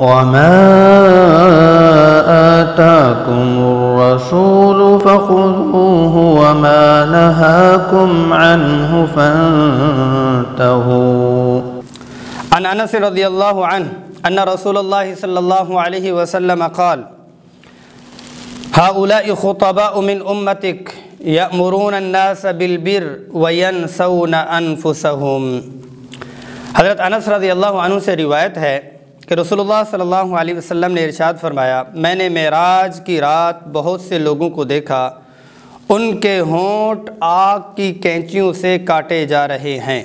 وما آتاكم الرسول فخذوه وما نهاكم عنه فانتهوا. عن انس رضی اللہ عنہ ان رسول اللہ صلی اللہ علیہ وسلم قال هؤلاء خطباء من امتك يأمرون الناس بالبر وينسون انفسهم. حضرت أنس رضی اللہ عنہ سے روایت ہے کہ رسول اللہ صلی اللہ علیہ وسلم نے ارشاد فرمایا، میں نے معراج کی رات بہت سے لوگوں کو دیکھا، ان کے ہونٹ آگ کی کینچیوں سے کاٹے جا رہے ہیں۔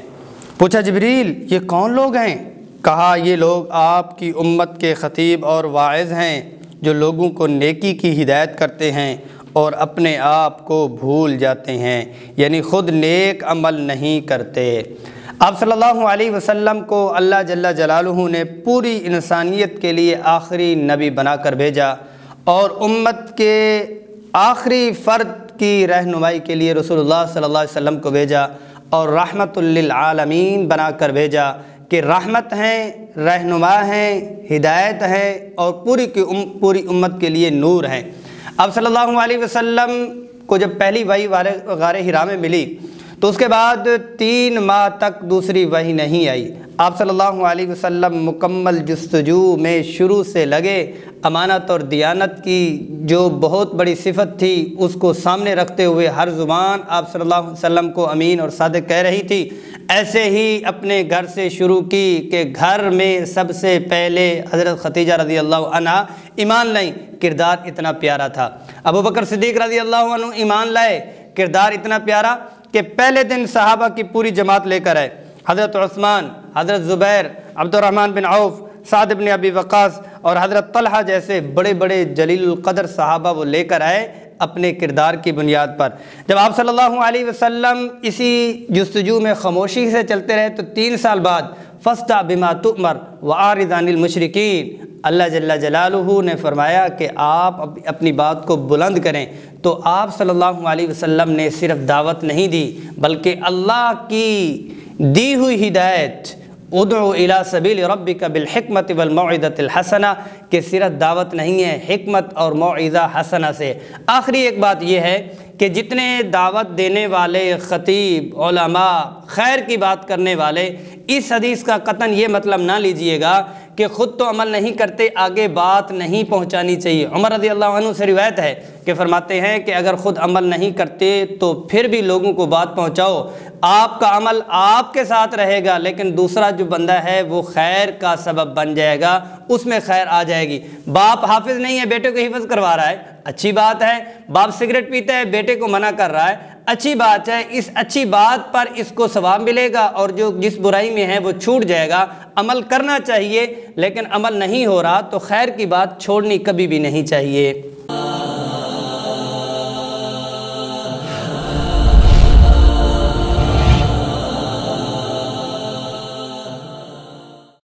پوچھا، جبریل، یہ کون لوگ ہیں؟ کہا، یہ لوگ آپ کی امت کے خطیب اور واعظ ہیں، جو لوگوں کو نیکی کی ہدایت کرتے ہیں اور اپنے آپ کو بھول جاتے ہیں یعنی خود نیک عمل نہیں کرتے۔ آپ صلی اللہ علیہ وسلم کو اللہ جل جلالہ نے پوری انسانیت کے لیے آخری نبی بنا کر بھیجا اور امت کے آخری فرد کی رہنمائی کے لیے رسول اللہ صلی اللہ علیہ وسلم کو بھیجا اور رحمت للعالمین بنا کر بھیجا کہ رحمت ہیں، رہنما ہیں، ہدایت ہے اور پوری کی ام، پوری امت کے لیے نور ہیں۔ اب صلی اللہ علیہ وسلم کو جب پہلی وحی غار ہرا میں ملی تو اس کے بعد تین ماہ تک دوسری وحی نہیں آئی۔ آپ صلی اللہ علیہ وسلم مکمل جستجو میں شروع سے لگے۔ امانت اور دیانت کی جو بہت بڑی صفت تھی، اس کو سامنے رکھتے ہوئے ہر زبان آپ صلی اللہ علیہ وسلم کو امین اور صادق کہہ رہی تھی۔ ایسے ہی اپنے گھر سے شروع کی کہ گھر میں سب سے پہلے حضرت ختیجہ رضی اللہ عنہ ایمان لائیں۔ کردار اتنا پیارا تھا۔ ابو بکر صدیق رضی اللہ عنہ ایمان لائے۔ کردار اتنا پیارا کہ پہلے دن صحابہ کی پوری جماعت لے کر آئے۔ حضرت عثمان، حضرت زبیر عبد الرحمن بن عوف، سعد بن ابی وقاص اور حضرت طلحہ جیسے بڑے بڑے جلیل القدر صحابہ وہ لے کر آئے اپنے کردار کی بنیاد پر۔ جب آپ صلی اللہ علیہ وسلم اسی جستجو میں خاموشی سے چلتے رہے تو تین سال بعد فستا بما تؤمر وعارضان المشرقین اللہ جل جلالہ نے فرمایا کہ آپ اپنی بات کو بلند کریں۔ تو آپ صلی اللہ علیہ وسلم نے صرف دعوت نہیں دی، بلکہ اللہ کی دی ہوئی ہدایت، ادعو الى سبیل ربک بالحکمت والموعظۃ الحسنہ، کہ صرف دعوت نہیں ہے، حکمت اور موعظہ حسنہ سے۔ آخری ایک بات یہ ہے کہ جتنے دعوت دینے والے خطیب، علماء، خیر کی بات کرنے والے، اس حدیث کا قطن یہ مطلب نہ لیجیے گا کہ خود تو عمل نہیں کرتے، آگے بات نہیں پہنچانی چاہیے۔ عمر رضی اللہ عنہ سے روایت ہے کہ فرماتے ہیں کہ اگر خود عمل نہیں کرتے تو پھر بھی لوگوں کو بات پہنچاؤ۔ آپ کا عمل آپ کے ساتھ رہے گا، لیکن دوسرا جو بندہ ہے وہ خیر کا سبب بن جائے گا، اس میں خیر آ جائے گی۔ باپ حافظ نہیں ہے، بیٹے کو حفظ کروا رہا ہے۔ اچھی بات ہے، باپ سگریٹ پیتا ہے، بیٹے کو منع کر رہا ہے۔ اچھی بات ہے، اس اچھی بات پر اس کو ثواب ملے گا اور جو جس برائی میں ہے وہ چھوٹ جائے گا۔ عمل کرنا چاہیے، لیکن عمل نہیں ہو رہا تو خیر کی بات چھوڑنی کبھی بھی نہیں چاہیے۔